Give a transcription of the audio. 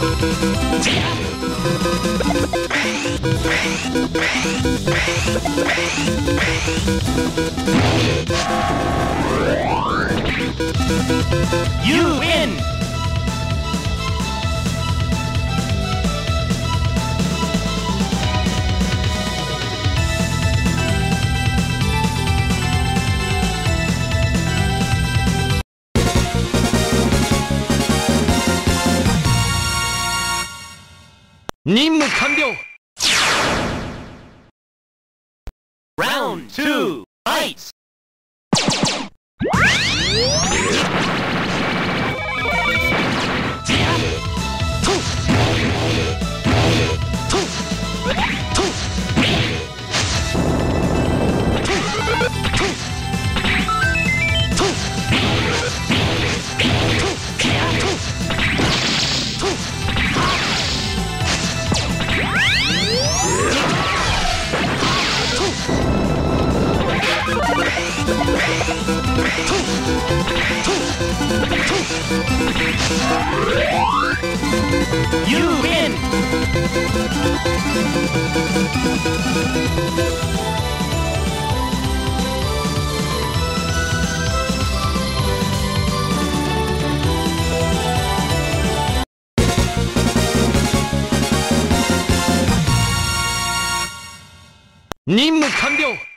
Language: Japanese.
You win! 任務完了 Round 2 fight! You win! 任務完了